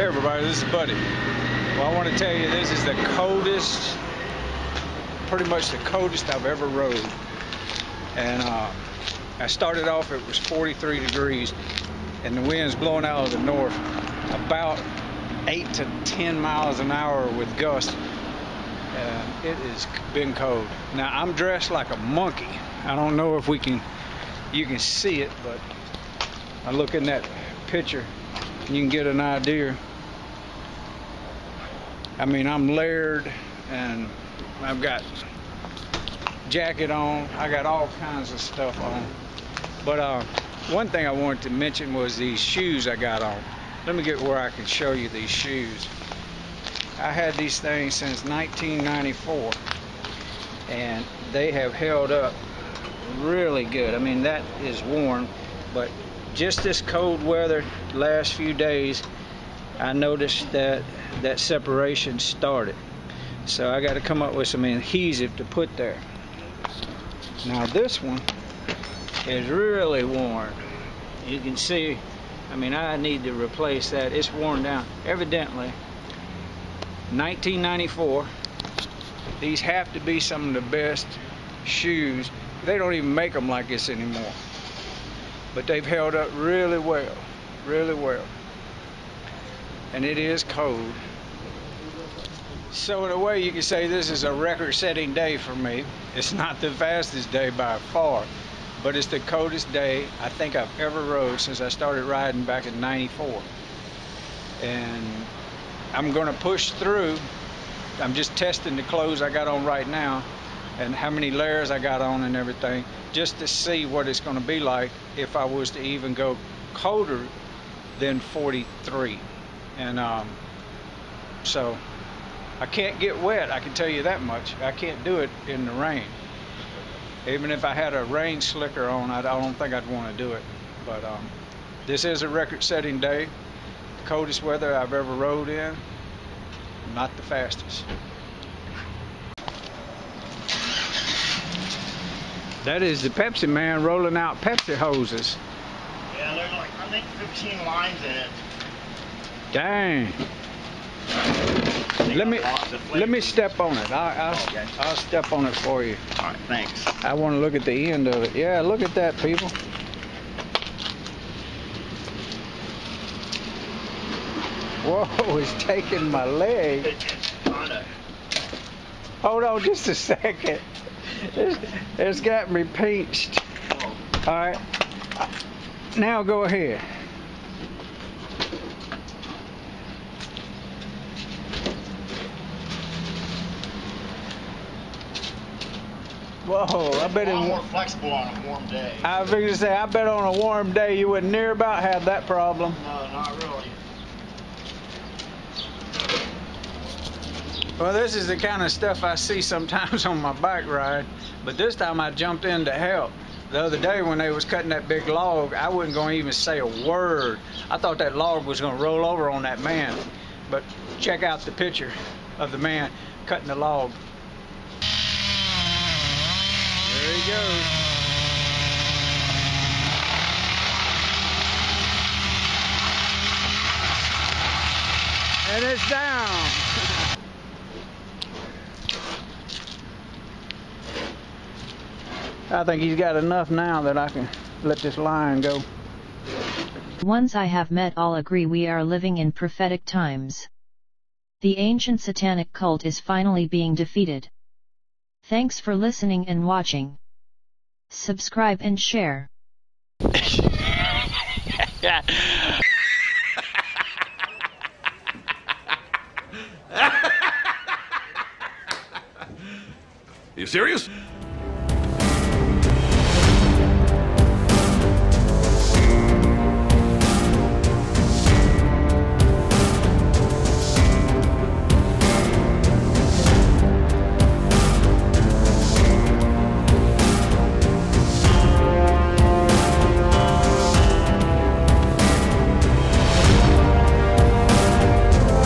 Hey everybody, this is Buddy. Well, I want to tell you this is the coldest, pretty much the coldest I've ever rode. And uh, I started off, it was 43 degrees, and the wind's blowing out of the north about 8 to 10 miles an hour with gusts. And it has been cold. Now, I'm dressed like a monkey. I don't know if we can, you can see it, but I look in that picture, and you can get an idea. I mean, I'm layered and I've got jacket on. I got all kinds of stuff on. But uh, one thing I wanted to mention was these shoes I got on. Let me get where I can show you these shoes. I had these things since 1994 and they have held up really good. I mean, that is worn, but just this cold weather, last few days, I noticed that that separation started. So I got to come up with some adhesive to put there. Now this one is really worn. You can see, I mean, I need to replace that. It's worn down. Evidently, 1994, these have to be some of the best shoes. They don't even make them like this anymore. But they've held up really well, really well and it is cold. So in a way you can say this is a record-setting day for me. It's not the fastest day by far, but it's the coldest day I think I've ever rode since I started riding back in 94. And I'm gonna push through. I'm just testing the clothes I got on right now and how many layers I got on and everything just to see what it's gonna be like if I was to even go colder than 43 and um, so I can't get wet I can tell you that much. I can't do it in the rain. Even if I had a rain slicker on I don't think I'd want to do it. But um, this is a record-setting day the coldest weather I've ever rode in not the fastest. That is the Pepsi man rolling out Pepsi hoses. Yeah there's like I think 15 lines in it Dang. Let me let me step on it. I, will okay. I'll step on it for you. All right, thanks. I want to look at the end of it. Yeah, look at that, people. Whoa, it's taking my leg. Hold on just a second. It's, it's got me pinched. All right. Now go ahead. Whoa, I bet a lot more flexible on a warm day. I was going to say, I bet on a warm day you wouldn't near about have that problem. No, not really. Well, this is the kind of stuff I see sometimes on my bike ride, but this time I jumped in to help. The other day when they was cutting that big log, I wasn't going to even say a word. I thought that log was going to roll over on that man. But check out the picture of the man cutting the log. There he goes. And it's down. I think he's got enough now that I can let this line go. Ones I have met all agree we are living in prophetic times. The ancient satanic cult is finally being defeated. Thanks for listening and watching. Subscribe and share. Are you serious?